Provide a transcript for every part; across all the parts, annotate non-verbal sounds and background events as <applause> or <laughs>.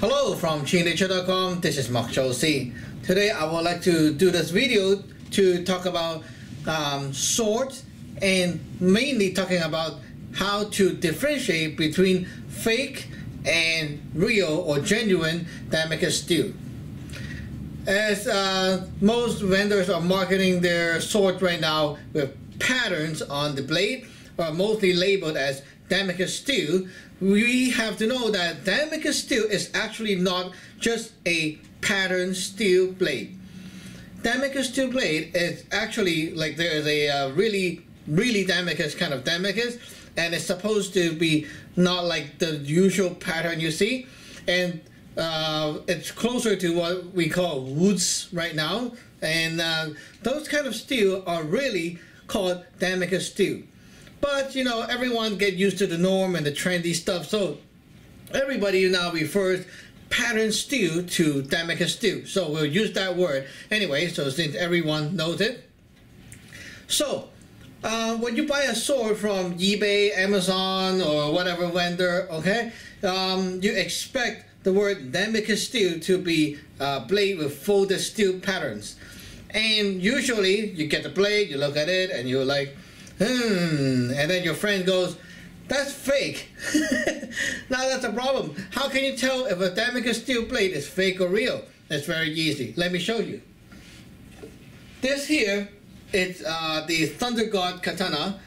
Hello from ChiinNature.com. This is Mark Josie. Today I would like to do this video to talk about um, swords and mainly talking about how to differentiate between fake and real or genuine Damascus steel. As uh, most vendors are marketing their sword right now with patterns on the blade, are mostly labeled as Damascus steel, we have to know that Damascus steel is actually not just a pattern steel blade. Damascus steel blade is actually like there is a uh, really, really Damascus kind of Damascus, and it's supposed to be not like the usual pattern you see, and uh, it's closer to what we call wootz right now, and uh, those kind of steel are really called Damascus steel. But you know, everyone get used to the norm and the trendy stuff, so everybody now refers pattern steel to Damascus steel. So we'll use that word anyway. So since everyone knows it, so. Uh, when you buy a sword from eBay, Amazon, or whatever vendor, okay, um, you expect the word Damascus steel to be uh, blade with folded steel patterns. And usually you get the blade, you look at it, and you're like, hmm, and then your friend goes, that's fake. <laughs> now that's a problem. How can you tell if a Damascus steel blade is fake or real? It's very easy. Let me show you. This here is uh, the Thunder God katana.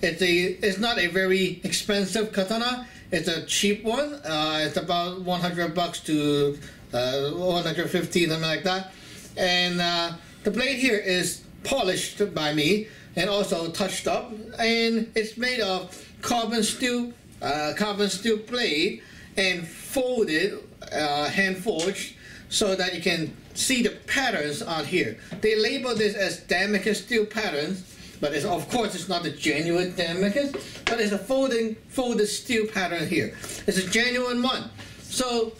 It's a it's not a very expensive katana. It's a cheap one. Uh, it's about 100 bucks to uh, 150 something like that. And uh, the blade here is polished by me and also touched up and it's made of carbon steel uh, carbon steel blade and folded uh, hand forged so that you can see the patterns on here. They label this as Damascus steel patterns but of course it's not the genuine Damascus but it's a folding folded steel pattern here. It's a genuine one. So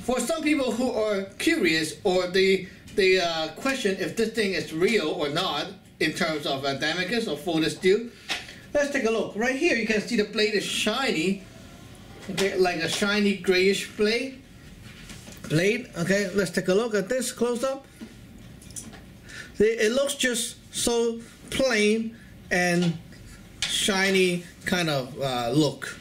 for some people who are curious or the the uh, question if this thing is real or not in terms of uh, or folded steel. Let's take a look. Right here you can see the blade is shiny, okay, like a shiny grayish blade. Blade, okay, let's take a look at this close up. See, it looks just so plain and shiny kind of uh, look.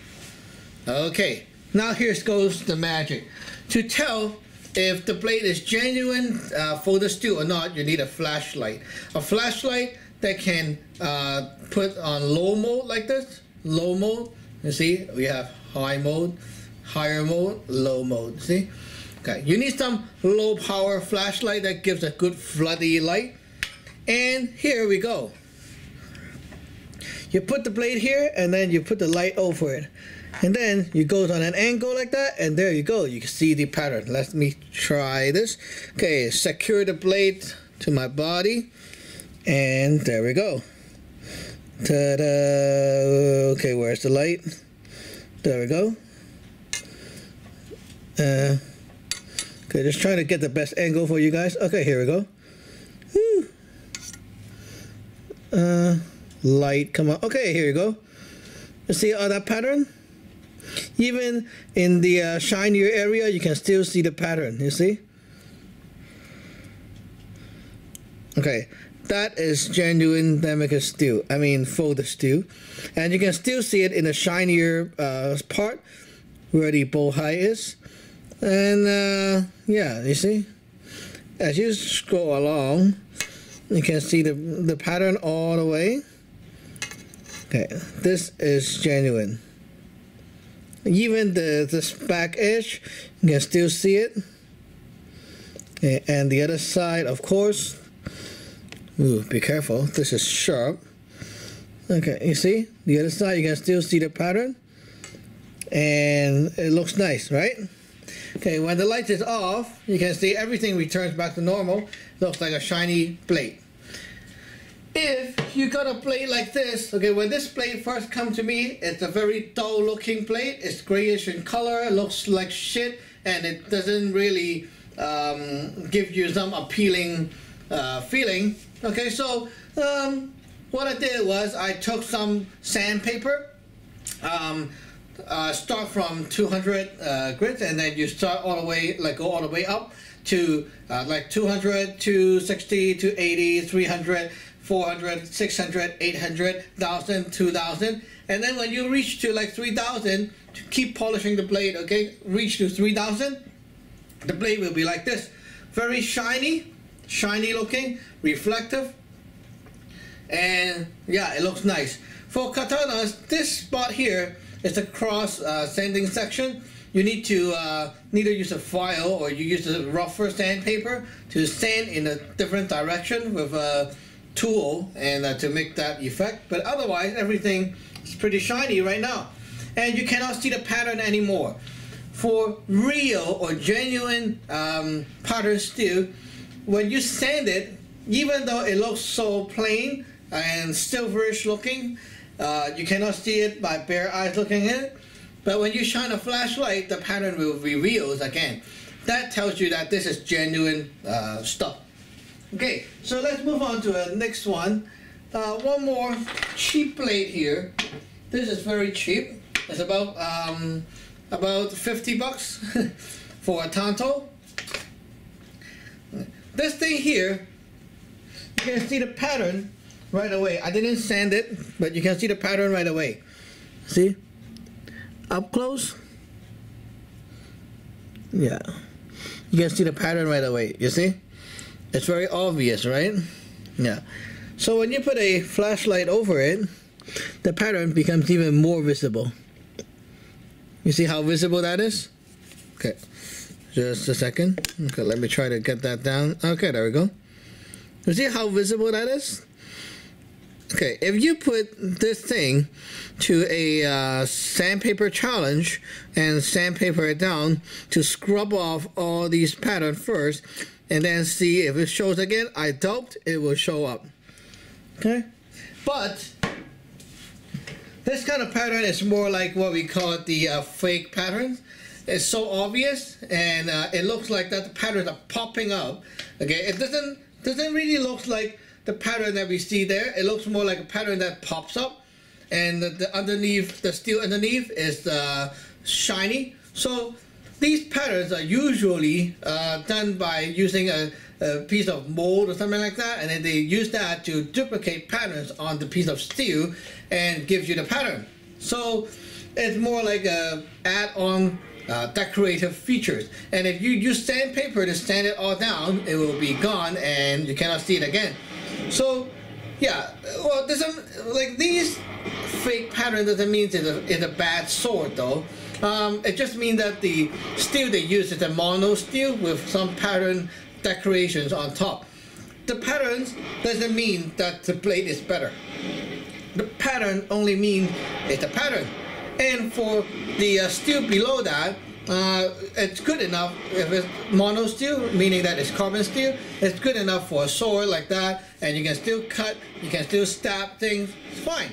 Okay, now here goes the magic. To tell if the blade is genuine uh, folded steel or not, you need a flashlight. A flashlight that can uh, put on low mode like this, low mode. You see, we have high mode, higher mode, low mode. See? Okay, you need some low power flashlight that gives a good floody light. And here we go. You put the blade here and then you put the light over it and then you go on an angle like that and there you go. You can see the pattern. Let me try this. Okay secure the blade to my body and there we go. Ta-da. Okay where's the light? There we go. Uh, okay just trying to get the best angle for you guys. Okay here we go. Woo. Uh, light come on. Okay here you go. You see all that pattern even in the uh, shinier area, you can still see the pattern, you see? Okay, that is genuine Damascus steel, I mean folded steel. And you can still see it in the shinier uh, part where the bohi is. And uh, yeah, you see? As you scroll along, you can see the, the pattern all the way. Okay, this is genuine. Even the this back edge, you can still see it. And the other side, of course. Ooh, be careful. This is sharp. Okay, you see? The other side, you can still see the pattern. And it looks nice, right? Okay, when the light is off, you can see everything returns back to normal. Looks like a shiny blade if you got a plate like this, okay, when this plate first come to me, it's a very dull looking plate. It's grayish in color, it looks like shit, and it doesn't really um, give you some appealing uh, feeling. Okay, so um, what I did was I took some sandpaper, um, uh, start from 200 uh, grits and then you start all the way, like go all the way up to uh, like 200, 260, 280, 300, 400, 600, 800, 1000, 2000. And then when you reach to like 3000, keep polishing the blade, okay? Reach to 3000, the blade will be like this. Very shiny, shiny looking, reflective. And yeah, it looks nice. For katanas, this spot here is the cross uh, sanding section. You need to uh, neither use a file or you use a rougher sandpaper to sand in a different direction with a tool and uh, to make that effect. But otherwise, everything is pretty shiny right now. And you cannot see the pattern anymore. For real or genuine um, pattern steel, when you sand it, even though it looks so plain and silverish looking, uh, you cannot see it by bare eyes looking at it. But when you shine a flashlight, the pattern will reveals again. That tells you that this is genuine uh, stuff. Okay, so let's move on to the next one. Uh, one more cheap blade here. This is very cheap. It's about um, about 50 bucks <laughs> for a Tanto. This thing here, you can see the pattern right away. I didn't sand it, but you can see the pattern right away. See? Up close. Yeah. You can see the pattern right away. You see? It's very obvious, right? Yeah. So when you put a flashlight over it, the pattern becomes even more visible. You see how visible that is? Okay. Just a second. Okay, let me try to get that down. Okay, there we go. You see how visible that is? Okay, if you put this thing to a uh, sandpaper challenge and sandpaper it down to scrub off all these patterns first and then see if it shows again, I doubt it will show up. Okay, but this kind of pattern is more like what we call the uh, fake patterns. It's so obvious and uh, it looks like that the patterns are popping up. Okay, it doesn't doesn't really look like the pattern that we see there. It looks more like a pattern that pops up and the, the underneath, the steel underneath is uh, shiny. So these patterns are usually uh, done by using a, a, piece of mold or something like that and then they use that to duplicate patterns on the piece of steel and gives you the pattern. So it's more like a add-on uh, decorative features. And if you use sandpaper to sand it all down, it will be gone and you cannot see it again. So, yeah, well, there's some, like these fake pattern doesn't mean it's a, it's a bad sword though. Um, it just means that the steel they use is a mono steel with some pattern decorations on top. The patterns doesn't mean that the blade is better. The pattern only means it's a pattern. And for the uh, steel below that, uh, it's good enough if it's mono steel, meaning that it's carbon steel. It's good enough for a sword like that, and you can still cut, you can still stab things. It's fine.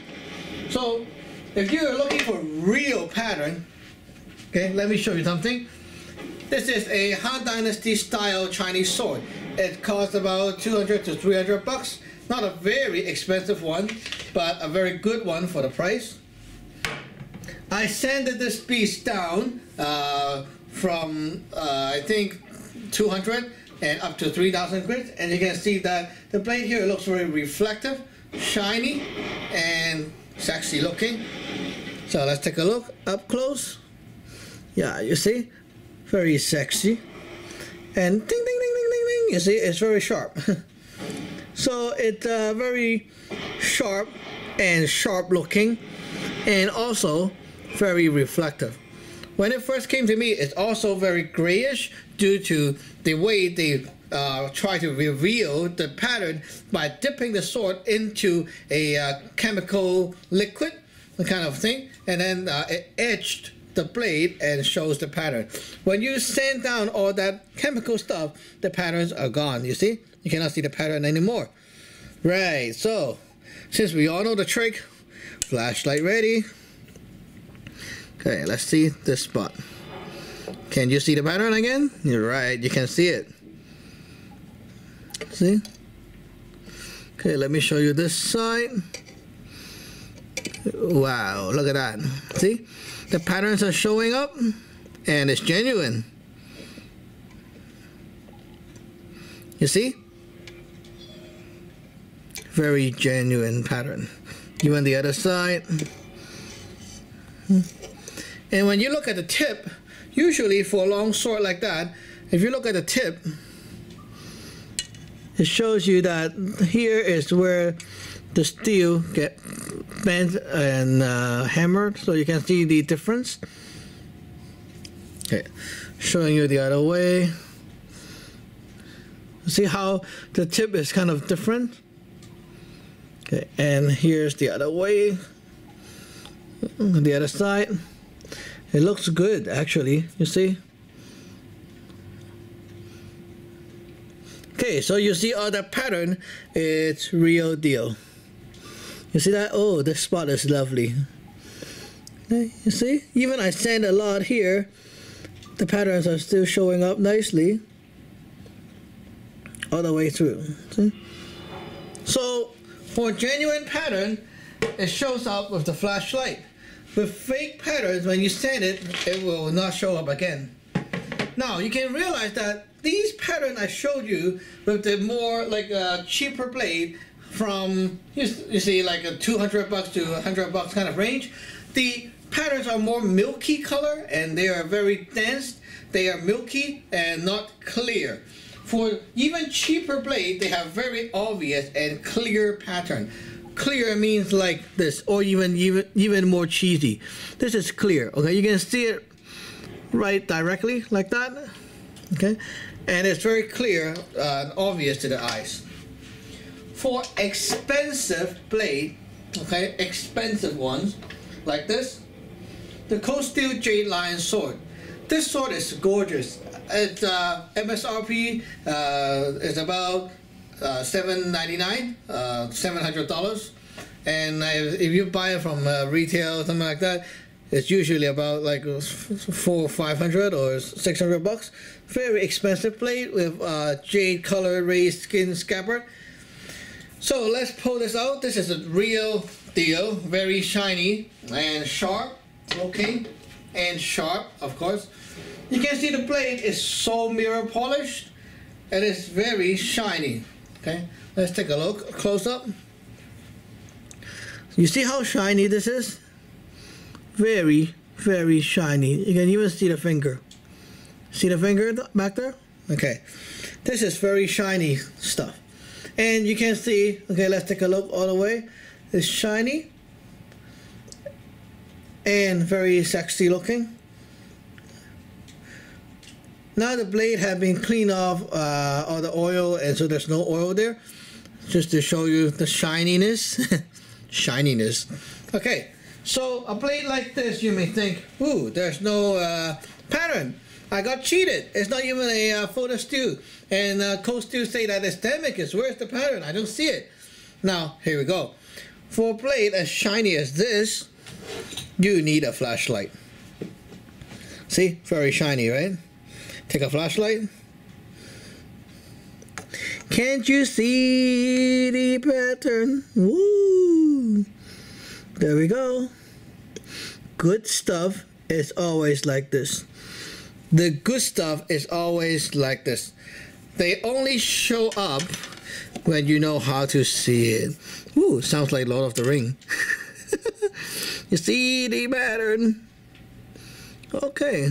So, if you're looking for real pattern, okay, let me show you something. This is a Han Dynasty style Chinese sword. It costs about 200 to 300 bucks. Not a very expensive one, but a very good one for the price. I sanded this piece down uh, from uh, I think 200 and up to 3000 grits and you can see that the blade here looks very reflective shiny and sexy looking. So let's take a look up close. Yeah you see? Very sexy. And ding ding ding ding ding ding. You see? It's very sharp. <laughs> So it's uh, very sharp and sharp looking and also very reflective. When it first came to me, it's also very grayish due to the way they uh, try to reveal the pattern by dipping the sword into a uh, chemical liquid the kind of thing, and then uh, it etched the blade and shows the pattern. When you sand down all that chemical stuff, the patterns are gone. You see? You cannot see the pattern anymore. Right, so since we all know the trick, flashlight ready. Okay, let's see this spot. Can you see the pattern again? You're right, you can see it. See? Okay, let me show you this side. Wow, look at that. See? the patterns are showing up and it's genuine. You see? Very genuine pattern. Even the other side. Hmm? And when you look at the tip, usually for a long sword like that, if you look at the tip, it shows you that here is where the steel get bent and uh, hammered so you can see the difference. Okay showing you the other way. See how the tip is kind of different? Okay and here's the other way. The other side it looks good actually you see okay so you see all that pattern it's real deal you see that? Oh, this spot is lovely. You see? Even I sand a lot here, the patterns are still showing up nicely all the way through. See? So, for genuine pattern, it shows up with the flashlight. With fake patterns, when you sand it, it will not show up again. Now, you can realize that these patterns I showed you with the more like a uh, cheaper blade from you, you see like a 200 bucks to 100 bucks kind of range. The patterns are more milky color and they are very dense. They are milky and not clear. For even cheaper blade, they have very obvious and clear pattern. Clear means like this, or even even even more cheesy. This is clear. Okay, you can see it right directly like that. Okay, and it's very clear uh, obvious to the eyes for expensive blade, okay, expensive ones, like this, the Cold Steel Jade Lion sword. This sword is gorgeous. Its uh, MSRP uh, is about uh, $7.99, uh, $700. And if you buy it from uh, retail or something like that, it's usually about like four, five hundred or six hundred bucks. Very expensive blade with uh, jade color ray skin scabbard. So let's pull this out. This is a real deal, very shiny and sharp looking and sharp, of course. You can see the blade is so mirror polished and it's very shiny. Okay, let's take a look close up. You see how shiny this is? Very, very shiny. You can even see the finger. See the finger back there? Okay, this is very shiny stuff. And you can see, okay, let's take a look all the way. It's shiny and very sexy looking. Now the blade have been cleaned off uh, all the oil and so there's no oil there. Just to show you the shininess. <laughs> shininess. Okay, so a blade like this you may think, ooh, there's no uh, pattern. I got cheated. It's not even a uh, folded steel. And uh, Cold Steel say that it's Damascus. Where's the pattern? I don't see it. Now, here we go. For a blade as shiny as this, you need a flashlight. See? Very shiny, right? Take a flashlight. Can't you see the pattern? Woo! There we go. Good stuff is always like this the good stuff is always like this. They only show up when you know how to see it. Ooh, sounds like Lord of the Ring. <laughs> you see the pattern? Okay.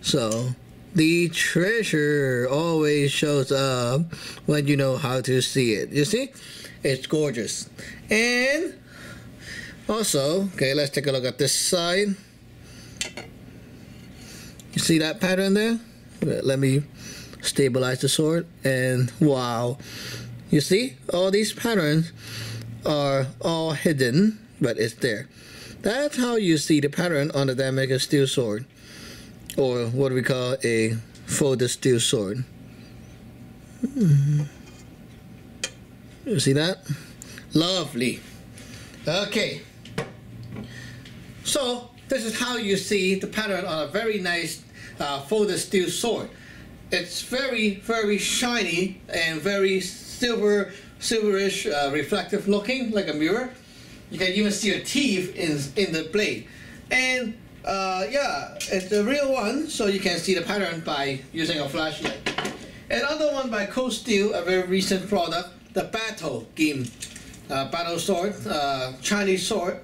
So, the treasure always shows up when you know how to see it. You see? It's gorgeous. And also, okay, let's take a look at this side. You see that pattern there? Let me stabilize the sword and wow. You see all these patterns are all hidden but it's there. That's how you see the pattern on the Damascus steel sword or what we call a folded steel sword. You see that? Lovely. Okay. So this is how you see the pattern on a very nice uh, folded steel sword. It's very, very shiny and very silver, silverish, uh, reflective looking, like a mirror. You can even see a teeth in, in the blade. And uh, yeah, it's a real one, so you can see the pattern by using a flashlight. Another one by Cold Steel, a very recent product, the Battle game. Uh, battle sword, uh, Chinese sword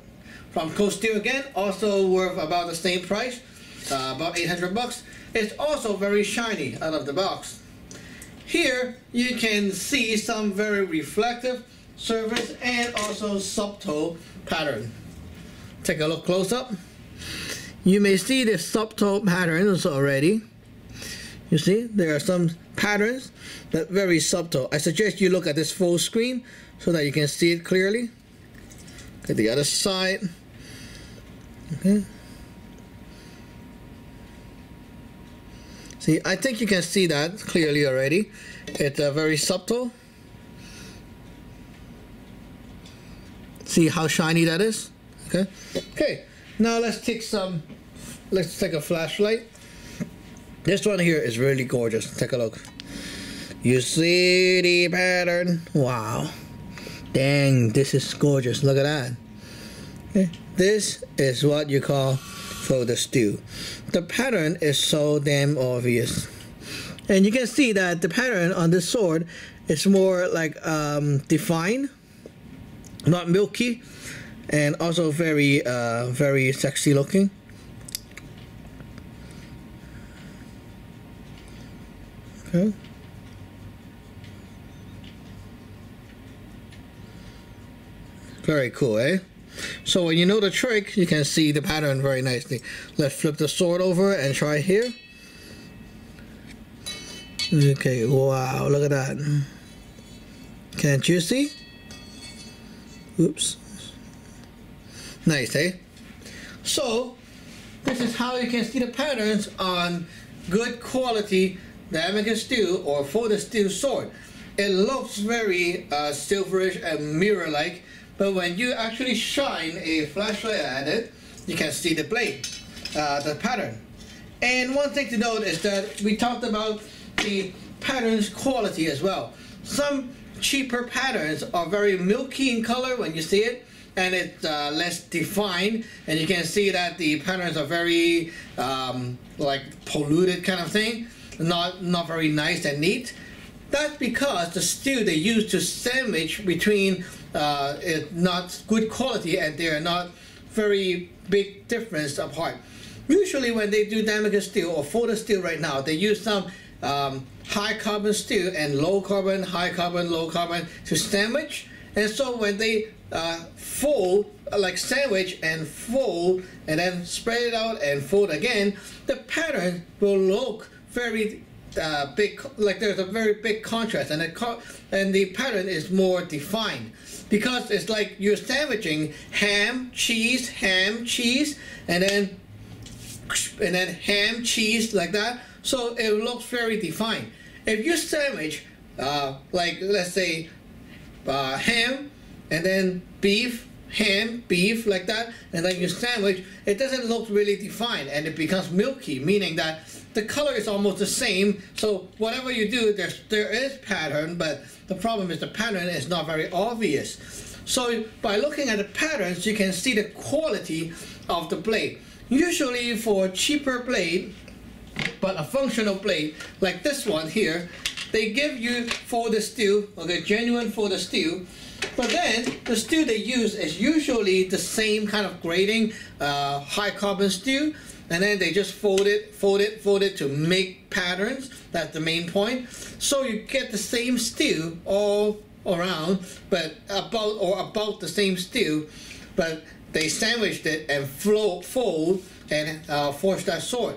from Cold Steel again, also worth about the same price, uh, about 800 bucks. It's also very shiny out of the box. Here you can see some very reflective surface and also subtle pattern. Take a look close up. You may see the subtle patterns already. You see, there are some patterns that very subtle. I suggest you look at this full screen so that you can see it clearly. At the other side. Okay. See, I think you can see that clearly already. It's uh, very subtle. See how shiny that is? Okay. Okay. Now let's take some, let's take a flashlight. This one here is really gorgeous. Take a look. You see the pattern? Wow. Dang, this is gorgeous. Look at that. Okay. This is what you call folded steel. The pattern is so damn obvious. And you can see that the pattern on this sword is more like um, defined, not milky and also very uh, very sexy looking. Okay. Very cool eh? So when you know the trick you can see the pattern very nicely. Let's flip the sword over and try here. Okay wow look at that. Can't you see? Oops Nice, eh? So, this is how you can see the patterns on good quality American steel or folded steel sword. It looks very uh, silverish and mirror-like, but when you actually shine a flashlight at it, you can see the blade, uh, the pattern. And one thing to note is that we talked about the patterns quality as well. Some cheaper patterns are very milky in color when you see it, and it's uh, less defined and you can see that the patterns are very um, like polluted kind of thing. Not not very nice and neat. That's because the steel they use to sandwich between uh, not good quality and they are not very big difference apart. Usually when they do Damascus steel or folded steel right now they use some um, high carbon steel and low carbon high carbon low carbon to sandwich. And so when they uh, fold, like sandwich and fold, and then spread it out and fold again, the pattern will look very uh, big, like there's a very big contrast, and the, and the pattern is more defined because it's like you're sandwiching ham, cheese, ham, cheese, and then and then ham, cheese, like that. So it looks very defined. If you sandwich, uh, like let's say uh, ham, and then beef, ham, beef, like that, and then you sandwich, it doesn't look really defined and it becomes milky, meaning that the color is almost the same. So whatever you do, there's, there is pattern, but the problem is the pattern is not very obvious. So by looking at the patterns, you can see the quality of the blade. Usually for cheaper blade, but a functional blade, like this one here, they give you for the steel, okay, genuine for the steel, but then the steel they use is usually the same kind of grading, uh, high carbon steel, and then they just fold it, fold it, fold it to make patterns. That's the main point. So you get the same steel all around, but about or about the same steel, but they sandwiched it and flow, fold and uh, forge that sword.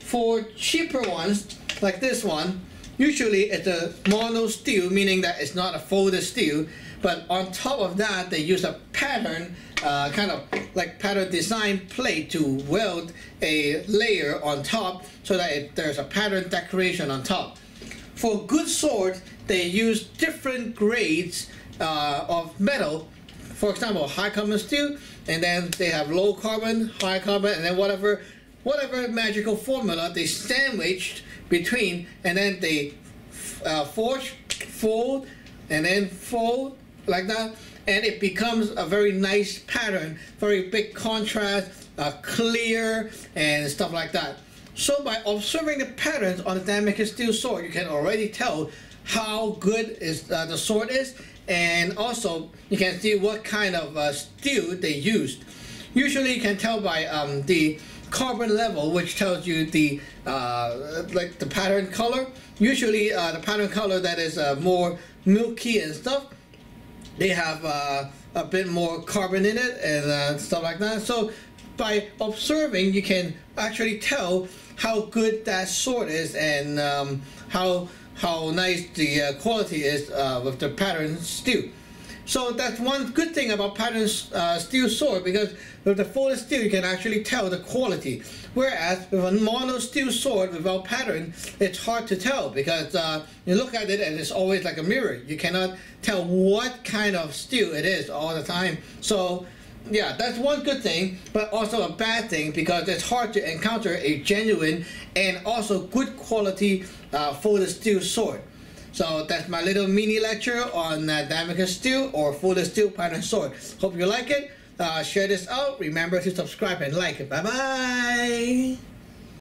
For cheaper ones like this one, usually it's a mono steel, meaning that it's not a folded steel but on top of that, they use a pattern, uh, kind of like pattern design plate to weld a layer on top so that it, there's a pattern decoration on top. For good sword, they use different grades uh, of metal. For example, high carbon steel, and then they have low carbon, high carbon, and then whatever, whatever magical formula they sandwiched between, and then they uh, forge, fold, and then fold, like that and it becomes a very nice pattern very big contrast uh, clear and stuff like that. So by observing the patterns on the Damascus steel sword, you can already tell how good is uh, the sword is, and also you can see what kind of uh, steel they used. Usually, you can tell by um, the carbon level, which tells you the uh, like the pattern color. Usually, uh, the pattern color that is uh, more milky and stuff, they have uh, a bit more carbon in it and stuff like that. So by observing, you can actually tell how good that sword is and um, how how nice the uh, quality is uh, with the pattern steel. So that's one good thing about pattern uh, steel sword because with the folded steel you can actually tell the quality. Whereas with a mono steel sword without pattern, it's hard to tell because uh, you look at it and it's always like a mirror. You cannot tell what kind of steel it is all the time. So yeah, that's one good thing, but also a bad thing because it's hard to encounter a genuine and also good quality uh, folded steel sword. So that's my little mini lecture on uh, steel or folded steel pattern sword. Hope you like it. Uh, share this out. Remember to subscribe and like it. Bye bye.